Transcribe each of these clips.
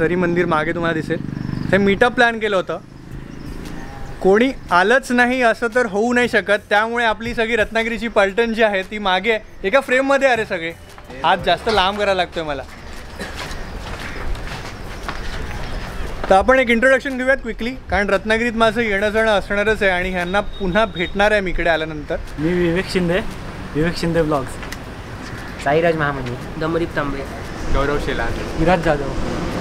झरी मंदिर मागे तुम्हाला दिसेल. ते मीटअप प्लॅन केलं होतं. कोणी आलंच नाही असं तर होऊ नाही शकत. त्यामुळे आपली सगळी रत्नागिरीची पलटण जी आहे ती मागे आहे. एका फ्रेममध्ये अरे सगळे. हात जास्त लांब करायला लागतोय मला. तर आपण एक इंट्रोडक्शन घेऊयात क्विकली कारण रत्नागिरीत माझं येणं जाणं असणारच आहे आणि ह्यांना पुन्हा भेटणार आहे मी इकडे आल्यानंतर. मी विवेक शिंदे. विवेक शिंदे ब्लॉग्स साईराज महामंडी दमदीप तांबे. गौरव शेलार. विराज जाधव.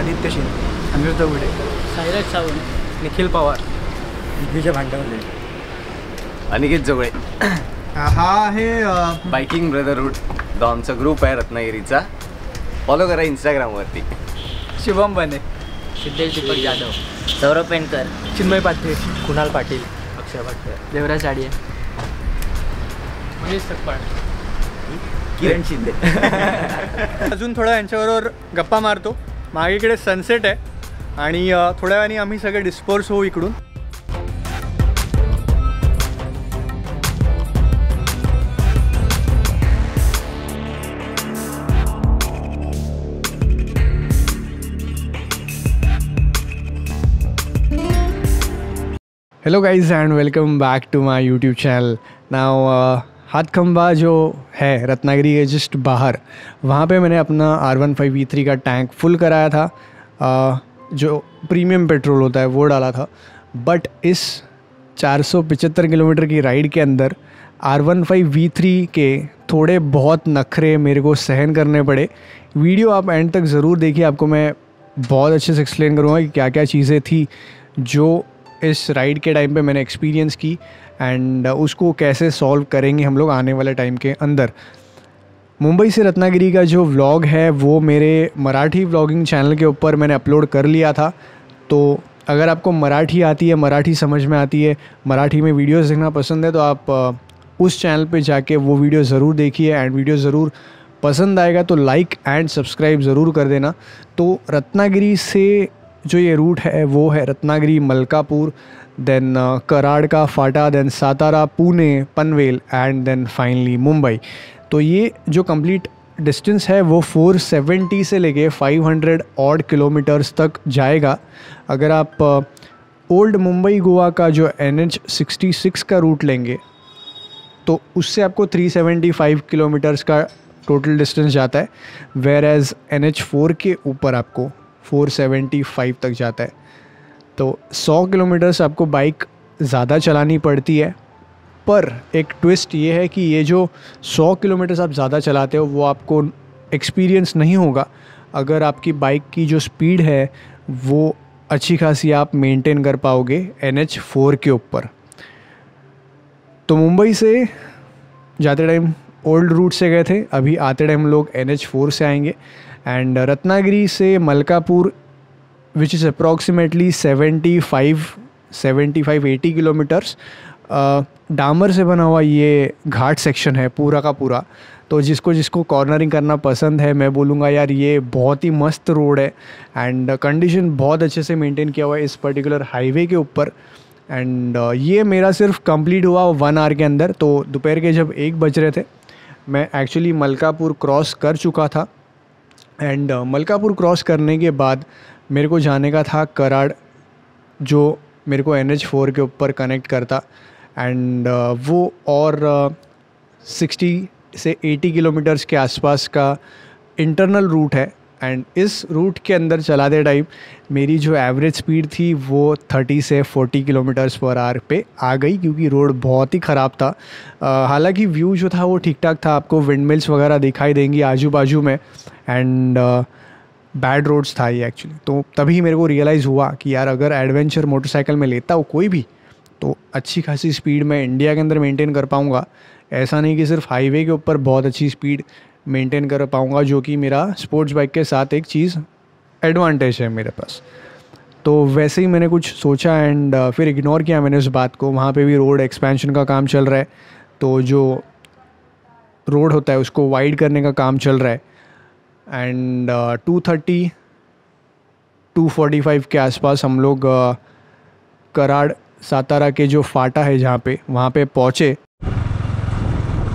आदित्य शिंदे अनिरुद्ध गुडे साईराज सावंत निखिल पवार विजय भांडवले. अनिकेत जवळे हा आहे बायकिंग ब्रदरहूड जो आमचा ग्रुप आहे रत्नागिरीचा. फॉलो करा इंस्टाग्रामवरती शुभम बने सिद्धेश दीपक जाधव सौरभ पेनकर चिन्मय पाध्ये कुणाल पाटील अक्षय पाटील. देवराज साडिये महेश सकपाळ. किरण शिंदे. अजून थोडं यांच्याबरोबर गप्पा मारतो. मागे इकडे सनसेट आहे. आणि अ, थोड्या वेळाने आम्ही सगळे डिस्पोर्स होऊ इकडून. Hello guys and welcome back to my YouTube channel now Hathkhamba जो है रत्नागिरी के जस्ट बाहर। वहाँ पे मैंने अपना R one five V three का टैंक फुल कराया था। uh, जो प्रीमियम पेट्रोल होता है वो डाला था। बट इस 475 किलोमीटर की राइड के अंदर R one five V three के थोड़े बहुत नखरे मेरे को सहन करने पड़े। वीडियो आप एंड तक ज़रूर देखिए आपको मैं बहुत अच्छे से एक्सप्लेन करूँगा कि क्या क्या चीज़ें थी जो इस राइड के टाइम पे मैंने एक्सपीरियंस की। एंड उसको कैसे सॉल्व करेंगे हम लोग आने वाले टाइम के अंदर? मुंबई से रत्नागिरी का जो व्लॉग है, वो मेरे मराठी व्लॉगिंग चैनल के ऊपर मैंने अपलोड कर लिया था। तो अगर आपको मराठी आती है, मराठी समझ में आती है, मराठी में वीडियोस देखना पसंद है तो आप उस चैनल पे जाके वो वीडियो ज़रूर देखिए एंड वीडियो ज़रूर पसंद आएगा तो लाइक एंड सब्सक्राइब ज़रूर कर देना। तो रत्नागिरी से जो ये रूट है, वो है रत्नागिरी, मलकापुर देन कराड़ का फाटा then Satara, Pune, Panvel and then finally Mumbai. तो ये जो कंप्लीट डिस्टेंस है, वो 470 से लेके 500 ऑड किलोमीटर्स तक जाएगा। अगर आप ओल्ड मुंबई गोवा का जो एन एच का रूट लेंगे तो उससे आपको 375 किलोमीटर्स का टोटल डिस्टेंस जाता है वेर एज़ एन एच के ऊपर आपको 475 तक जाता है। तो 100 किलोमीटर्स आपको बाइक ज़्यादा चलानी पड़ती है, पर एक ट्विस्ट ये है कि ये जो 100 किलोमीटर्स आप ज़्यादा चलाते हो, वो आपको एक्सपीरियंस नहीं होगा। अगर आपकी बाइक की जो स्पीड है, वो अच्छी खासी आप मेंटेन कर पाओगे एन एच फोर के ऊपर। तो मुंबई से जाते टाइम ओल्ड रूट से गए थे, अभी आते टाइम लोग एन एच फोर से आएँगे। एंड रत्नागिरी से Malkapur which is approximately seventy five seventy five eighty kilometres डामर से बना हुआ ये घाट सेक्शन है पूरा का पूरा। तो जिसको जिसको कॉर्नरिंग करना पसंद है, मैं बोलूँगा, यार, ये बहुत ही मस्त रोड है। एंड कंडीशन बहुत अच्छे से मेंटेन किया हुआ है इस पर्टिकुलर हाईवे के ऊपर। एंड ये मेरा सिर्फ़ कंप्लीट हुआ वन आवर के अंदर। तो दोपहर के जब एक बज रहे थे, मैं एक्चुअली मलकापुर क्रॉस कर चुका था। एंड मलकापुर क्रॉस करने के बाद मेरे को जाने का था कराड़, जो मेरे को एन एच फोर के ऊपर कनेक्ट करता। एंड वो और सिक्सटी से एटी किलोमीटर्स के आसपास का इंटरनल रूट है। एंड इस रूट के अंदर चलाते टाइम मेरी जो एवरेज स्पीड थी वो 30 से 40 किलोमीटर्स पर आवर पे आ गई क्योंकि रोड बहुत ही ख़राब था। हालाँकि व्यू जो था वो ठीक ठाक था, आपको विंड मिल्स वगैरह दिखाई देंगी आजू बाजू में एंड बैड रोड्स था ये एक्चुअली तो तभी मेरे को रियलाइज़ हुआ कि यार अगर एडवेंचर मोटरसाइकिल में लेता हूँ कोई भी तो अच्छी खासी स्पीड मैं इंडिया के अंदर मेंटेन कर पाऊँगा। ऐसा नहीं कि सिर्फ़ हाईवे के ऊपर बहुत अच्छी स्पीड मेंटेन कर पाऊँगा जो कि मेरा स्पोर्ट्स बाइक के साथ एक चीज़ एडवांटेज है मेरे पास। तो वैसे ही मैंने कुछ सोचा एंड फिर इग्नोर किया मैंने उस बात को। वहाँ पे भी रोड एक्सपेंशन का काम चल रहा है। तो जो रोड होता है उसको वाइड करने का काम चल रहा है। And two thirty two forty five के आसपास हम लोग uh, कराड़ सातारा के जो फाटा है जहाँ पे वहाँ पे पहुँचे।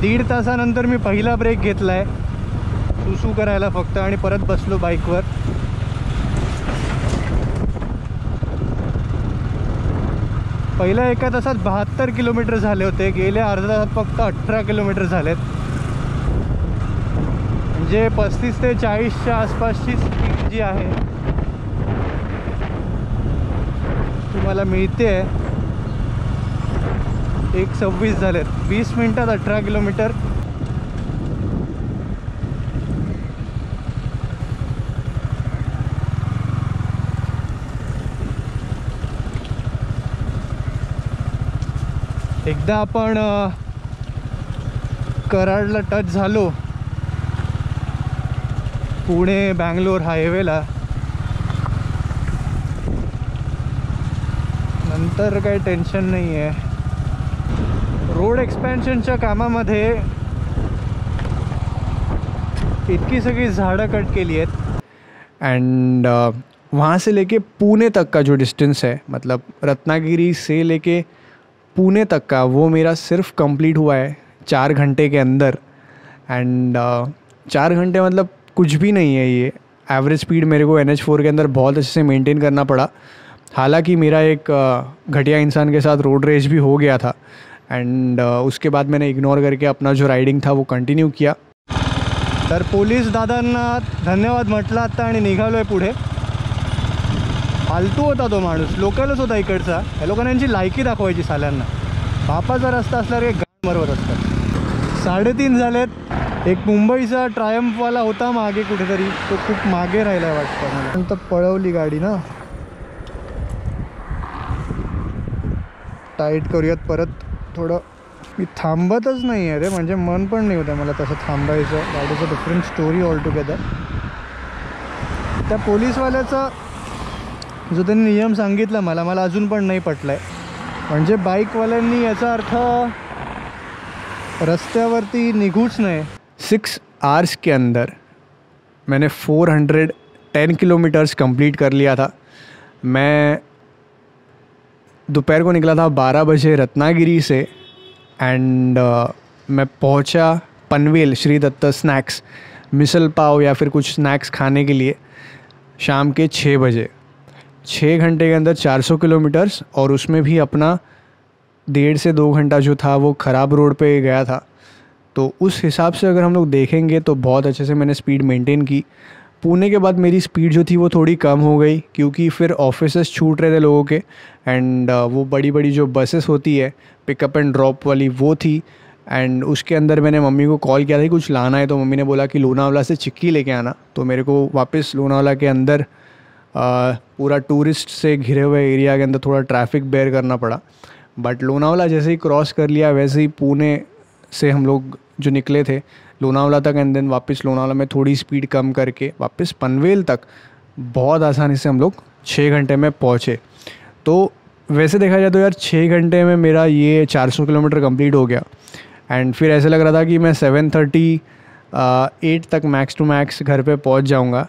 दीड तासानंतर मी पहिला ब्रेक घेतला आहे सुसू करायला फक्त आणि परत बसलो बाईकवर पहिल्या एका तासात बहात्तर किलोमीटर झाले होते. गेले अर्धा तासात फक्त अठरा किलोमीटर झालेत. म्हणजे पस्तीस ते चाळीसच्या आसपासची स्पीड जी आहे तुम्हाला मिळते आहे एक सव्वीस झालेत. वीस मिनटात अठरा किलोमीटर. एकदा आपण कराडला टच झालो. पुणे बँगलोर हायवेला. नंतर काही टेन्शन नाही आहे रोड एक्सपॅन्शनच्या कामामध्ये इतकी सगळी झाडं कट केली आहेत. एंड वहाँ से लेके पुणे तक का जो डिस्टेंस है मतलब रत्नागिरी से लेके पुणे तक का वो मेरा सिर्फ़ कंप्लीट हुआ है चार घंटे के अंदर. एंड चार घंटे मतलब कुछ भी नहीं है ये. एवरेज स्पीड मेरे को एन एच फोर के अंदर बहुत अच्छे से मेंटेन करना पड़ा. हालाँकि मेरा एक अ, घटिया इंसान के साथ रोड रेस भी हो गया था. एंड uh, उसके बाद मैंने इग्नोर करके अपना जो राइडिंग था वो कंटिन्यू किया। तर पोलीस दादांना धन्यवाद म्हटलं आता आणि निघालो आहे पुढे. फालतू होता तो माणूस. लोकलच होता इकडचा. या लोकांना यांची लायकी दाखवायची साल्यांना. बापाचा रस्ता असल्यावर एक गाण मरवत असतात साडेतीन झालेत. एक मुंबईचा ट्रायम्फवाला होता मागे कुठेतरी. तो खूप मागे राहिला वाटतं मला. तर पळवली गाडी ना. टाईट करूयात परत. थोडं मी थांबतच नाही आहे रे, म्हणजे मन पण नाही होतं मला तसं थांबायचं. गाडीचं डिफरंट स्टोरी ऑल टुगेदर त्या पोलीसवाल्याचा जो त्यांनी नियम सांगितला, मला मला अजून नाही पटला आहे म्हणजे अर्थ रस्त्यावरती निघूच नाही सिक्स आवर्स के अंदर मैंने four hundred ten kilometres complete कर लिया था. मैं दोपहर को निकला था बारह बजे रत्नागिरी से एंड uh, मैं पहुँचा पनवेल श्री दत्त स्नैक्स मिसल पाव या फिर कुछ स्नैक्स खाने के लिए शाम के छः बजे। छः घंटे के अंदर 400 किलोमीटर्स और उसमें भी अपना डेढ़ से दो घंटा जो था वो ख़राब रोड पे गया था। तो उस हिसाब से अगर हम लोग देखेंगे तो बहुत अच्छे से मैंने स्पीड मेंटेन की। पुणे के बाद मेरी स्पीड जो थी वो थोड़ी कम हो गई क्योंकि फिर ऑफिसेस छूट रहे थे लोगों के एंड वो बड़ी बड़ी जो बसेस होती है पिकअप एंड ड्रॉप वाली वो थी एंड उसके अंदर मैंने मम्मी को कॉल किया था कि कुछ लाना है तो मम्मी ने बोला कि लोनावाला से चिक्की लेके आना तो मेरे को वापस लोनावाला के अंदर आ, पूरा टूरिस्ट से घिरे हुए एरिया के अंदर थोड़ा ट्रैफ़िक बेयर करना पड़ा बट लोनावाला जैसे ही क्रॉस कर लिया वैसे ही पुणे से हम लोग जो निकले थे, लोनावाला तक एंड देन वापस लोनावाला में थोड़ी स्पीड कम करके वापस पनवेल तक बहुत आसानी से हम लोग छः घंटे में पहुँचे। तो वैसे देखा जाए तो यार छः घंटे में मेरा ये 400 किलोमीटर कंप्लीट हो गया। एंड फिर ऐसे लग रहा था कि मैं सेवन थर्टी एट तक मैक्स टू मैक्स घर पे पहुँच जाऊँगा।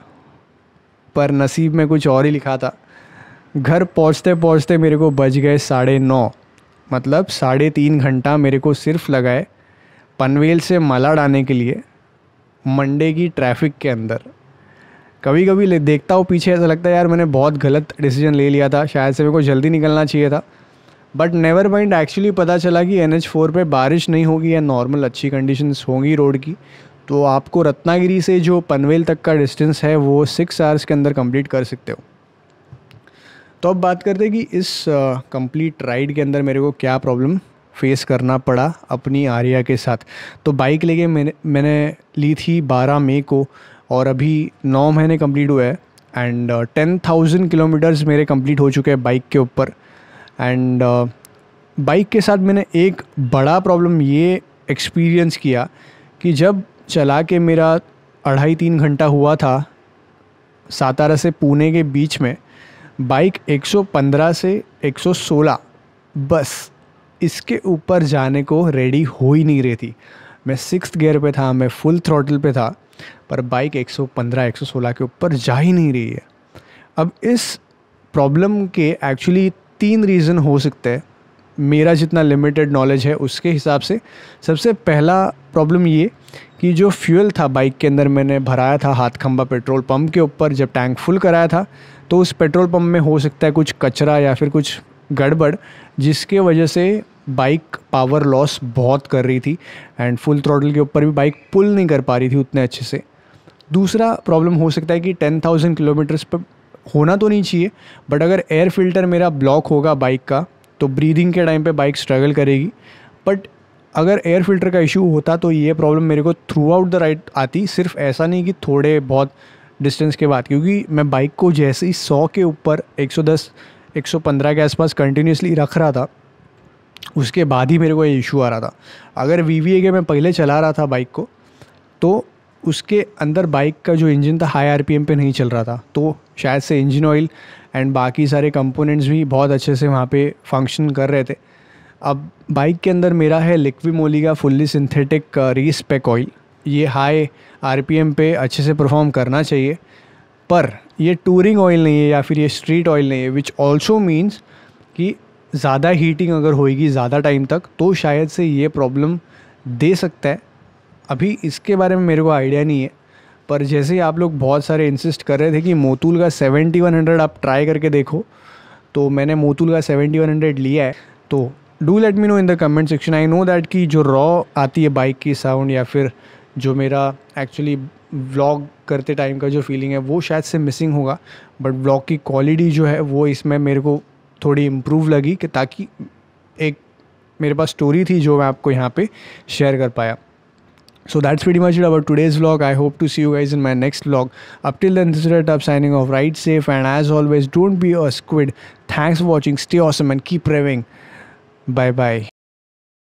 पर नसीब में कुछ और ही लिखा था। घर पहुँचते पहुँचते मेरे को बज गए साढ़े नौ। मतलब साढ़े तीन घंटा मेरे को सिर्फ़ लगाए पनवेल से मलाड आने के लिए मंडे की ट्रैफ़िक के अंदर। कभी कभी देखता हूँ पीछे, ऐसा लगता है यार मैंने बहुत गलत डिसीज़न ले लिया था, शायद से मेरे को जल्दी निकलना चाहिए था। बट नेवर माइंड एक्चुअली पता चला कि एन एच फोर पर बारिश नहीं होगी या नॉर्मल अच्छी कंडीशंस होंगी रोड की तो आपको रत्नागिरी से जो पनवेल तक का डिस्टेंस है, वो सिक्स आवर्स के अंदर कंप्लीट कर सकते हो। तो अब बात करते हैं कि इस कंप्लीट राइड के अंदर मेरे को क्या प्रॉब्लम फेस करना पड़ा अपनी आर्या के साथ। तो बाइक लेके मैंने मैंने ली थी बारह मई को और अभी नौ महीने कंप्लीट हुए हैं एंड टेन थाउज़ेंड किलोमीटर्स मेरे कंप्लीट हो चुके हैं बाइक के ऊपर। एंड बाइक के साथ मैंने एक बड़ा प्रॉब्लम ये एक्सपीरियंस किया कि जब चला के मेरा अढ़ाई तीन घंटा हुआ था सातारा से पुणे के बीच में बाइक 115 से 116 बस इसके ऊपर जाने को रेडी हो ही नहीं रही थी। मैं सिक्स गियर पे था, मैं फुल थ्रॉटल पे था, पर बाइक 115 116 के ऊपर जा ही नहीं रही है। अब इस प्रॉब्लम के एक्चुअली तीन रीज़न हो सकते हैं। मेरा जितना लिमिटेड नॉलेज है, उसके हिसाब से सबसे पहला प्रॉब्लम ये कि जो फ्यूल था बाइक के अंदर मैंने भराया था, हाथ खंबा पेट्रोल पंप के ऊपर जब टैंक फुल कराया था तो उस पेट्रोल पंप में हो सकता है कुछ कचरा या फिर कुछ गड़बड़, जिसके वजह से बाइक पावर लॉस बहुत कर रही थी एंड फुल थ्रॉटल के ऊपर भी बाइक पुल नहीं कर पा रही थी उतने अच्छे से। दूसरा प्रॉब्लम हो सकता है कि टेन थाउज़ेंड किलोमीटर्स पर होना तो नहीं चाहिए बट अगर एयर फ़िल्टर मेरा ब्लॉक होगा बाइक का तो ब्रीदिंग के टाइम पे बाइक स्ट्रगल करेगी। बट अगर एयर फ़िल्टर का इशू होता तो ये प्रॉब्लम मेरे को थ्रू आउट द राइड आती, सिर्फ़ ऐसा नहीं कि थोड़े बहुत डिस्टेंस के बाद, क्योंकि मैं बाइक को जैसे ही सौ के ऊपर 110 115 के आसपास कंटिन्यूसली रख रहा था। उसके बाद ही मेरे को ये इशू आ रहा था। अगर वी वी ए के मैं पहले चला रहा था बाइक को तो उसके अंदर बाइक का जो इंजन था हाई आरपीएम पे नहीं चल रहा था। तो शायद से इंजन ऑयल एंड बाकी सारे कंपोनेंट्स भी बहुत अच्छे से वहाँ पे फ़ंक्शन कर रहे थे। अब बाइक के अंदर मेरा है लिक्वी मोली का fully synthetic race pack oil ये हाई आर पी एम पे अच्छे से परफॉर्म करना चाहिए। पर ये टूरिंग ऑयल नहीं है या फिर ये स्ट्रीट ऑयल नहीं है विच ऑल्सो मीन्स कि ज़्यादा हीटिंग अगर होएगी ज़्यादा टाइम तक तो शायद से ये प्रॉब्लम दे सकता है। अभी इसके बारे में मेरे को आइडिया नहीं है, पर जैसे ही आप लोग बहुत सारे इंसिस्ट कर रहे थे कि मोतुल का सेवेंटी वन हंड्रेड आप ट्राई करके देखो तो मैंने मोतुल का सेवेंटी वन हंड्रेड लिया है। तो do let me know in the comment section I know that कि जो रॉ आती है बाइक की साउंड या फिर जो मेरा एक्चुअली व्लॉग करते टाइम का जो फीलिंग है, वो शायद से मिसिंग होगा बट व्लॉग की क्वालिटी जो है, वो इसमें मेरे को थोड़ी इम्प्रूव लगी कि ताकि एक मेरे पास स्टोरी थी जो मैं आपको यहाँ पे शेयर कर पाया। So that's very much about today's vlog I hope to see you guys in my next blog up till then this up signing off ride safe and as always don't be a squid thanks for watching stay awesome and keep raving bye bye